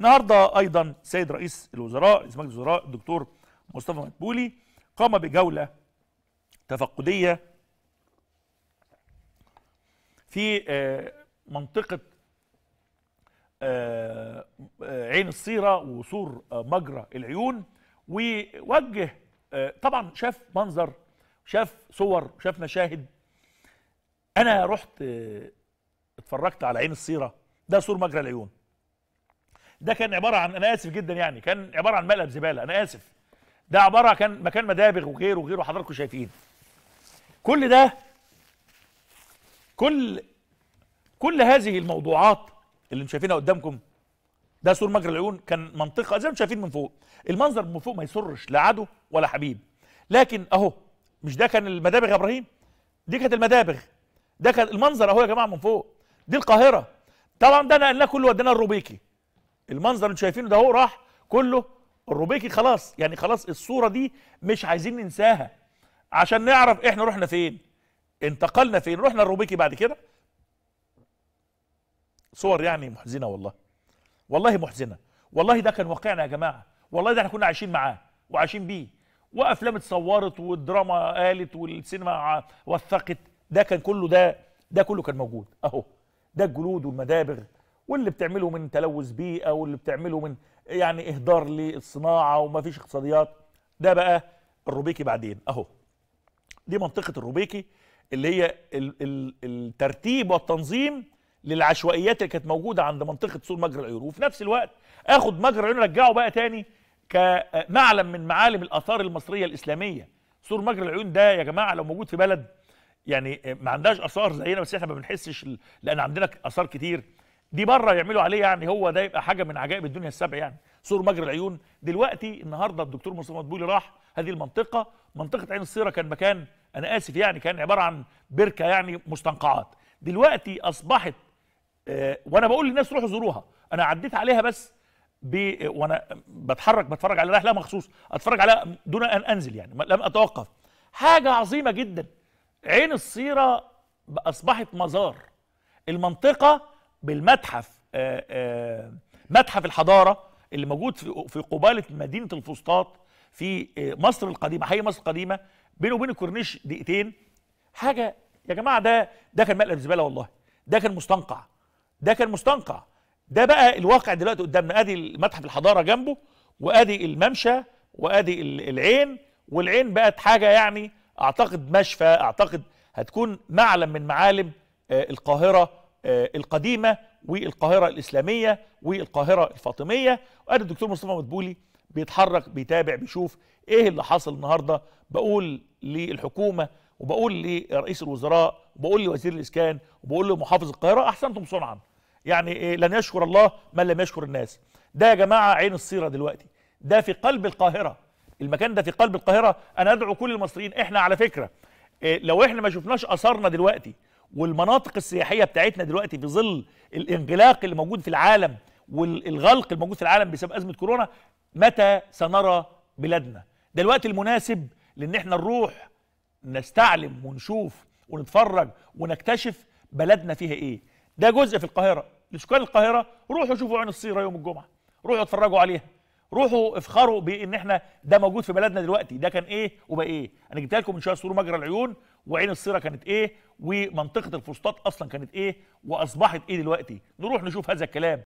النهارده أيضا سيد رئيس الوزراء رئيس مجلس الوزراء الدكتور مصطفى مدبولي قام بجولة تفقدية في آه، منطقة آه، آه، عين الصيرة وسور مجرى العيون ووجه طبعا شاف منظر شاف صور شاف مشاهد. أنا رحت اتفرجت على عين الصيرة ده سور مجرى العيون. ده كان عبارة عن أنا آسف جدا يعني كان عبارة عن مقلب زبالة أنا آسف. ده عبارة كان مكان مدابغ وغيره وغيره حضراتكم شايفين. كل ده كل كل هذه الموضوعات اللي أنتم شايفينها قدامكم ده سور مجرى العيون كان منطقة زي ما أنتم شايفين من فوق. المنظر من فوق ما يسرش لا عدو ولا حبيب. لكن أهو مش ده كان المدابغ يا إبراهيم؟ دي كانت المدابغ. ده كان المنظر أهو يا جماعة من فوق. دي القاهرة. طبعا ده نقلناه كله وديناه الروبيكي. المنظر اللي شايفينه ده هو راح كله الروبيكي خلاص. يعني خلاص الصورة دي مش عايزين ننساها. عشان نعرف إحنا رحنا فين انتقلنا فين رحنا الروبيكي بعد كده. صور يعني محزنة والله. والله محزنة. والله ده كان واقعنا يا جماعة. والله ده إحنا كنا عايشين معاه وعايشين بيه. وأفلام اتصورت والدراما قالت والسينما وثقت. ده كان كله ده ده كله كان موجود. أهو. ده الجلود والمدابغ. واللي بتعمله من تلوث بيئة واللي بتعمله من يعني إهدار للصناعه وما فيش اقتصاديات. ده بقى الروبيكي بعدين أهو. دي منطقة الروبيكي اللي هي ال ال الترتيب والتنظيم للعشوائيات اللي كانت موجودة عند منطقة سور مجرى العيون. وفي نفس الوقت آخد مجرى العيون رجعه بقى تاني كمعلم من معالم الآثار المصرية الإسلامية. سور مجرى العيون ده يا جماعة لو موجود في بلد يعني ما عندهاش آثار زينا بس إحنا ما بنحسش لأن عندنا آثار كتير. دي بره يعملوا عليه يعني هو ده يبقى حاجة من عجائب الدنيا السبع يعني. سور مجرى العيون. دلوقتي النهارده الدكتور مصطفى مدبولي راح هذه المنطقة. منطقة عين الصيره كان مكان أنا آسف يعني كان عبارة عن بركة يعني مستنقعات. دلوقتي أصبحت آه، وأنا بقول للناس روحوا زوروها. أنا عديت عليها بس. وأنا بتحرك بتفرج على رحلة مخصوص أتفرج عليها دون أن أنزل يعني لم أتوقف. حاجة عظيمة جدا. عين الصيره أصبحت مزار. المنطقة بالمتحف آه، آه، متحف الحضارة اللي موجود في قباله مدينة الفسطاط في آه، مصر القديمة حي مصر القديمة بينه وبين الكورنيش دقيقتين. حاجة يا جماعة ده ده كان مقلب زبالة والله. ده كان مستنقع. ده كان مستنقع. ده بقى الواقع دلوقتي قدامنا. أدي متحف الحضارة جنبه وأدي الممشى وأدي ال- العين والعين بقت حاجة يعني أعتقد مشفى أعتقد هتكون معلم من معالم القاهرة. القديمة والقاهرة الإسلامية والقاهرة الفاطمية. وادي الدكتور مصطفى مدبولي بيتحرك بيتابع بيشوف إيه اللي حصل النهارده. بقول للحكومة وبقول لرئيس الوزراء وبقول لوزير الإسكان وبقول لمحافظ القاهرة أحسنتم صنعا. يعني إيه؟ لن يشكر الله من لم يشكر الناس. ده يا جماعة عين الصيرة دلوقتي. ده في قلب القاهرة. المكان ده في قلب القاهرة. أنا أدعو كل المصريين. إحنا على فكرة إيه لو إحنا ما شفناش آثارنا دلوقتي والمناطق السياحية بتاعتنا دلوقتي في ظل الانغلاق اللي موجود في العالم والغلق الموجود في العالم بسبب أزمة كورونا متى سنرى بلادنا؟ ده الوقت المناسب لأن إحنا نروح نستعلم ونشوف ونتفرج ونكتشف بلدنا فيها إيه. ده جزء في القاهرة. لسكان القاهرة روحوا شوفوا عين الصيرة يوم الجمعة. روحوا اتفرجوا عليها. روحوا افخروا بان إحنا ده موجود في بلدنا دلوقتي. ده كان إيه وبقى إيه؟ أنا جبت لكم من شوية سور مجرى العيون وعين الصيره كانت إيه ومنطقه الفسطاط أصلا كانت إيه واصبحت إيه دلوقتي. نروح نشوف هذا الكلام.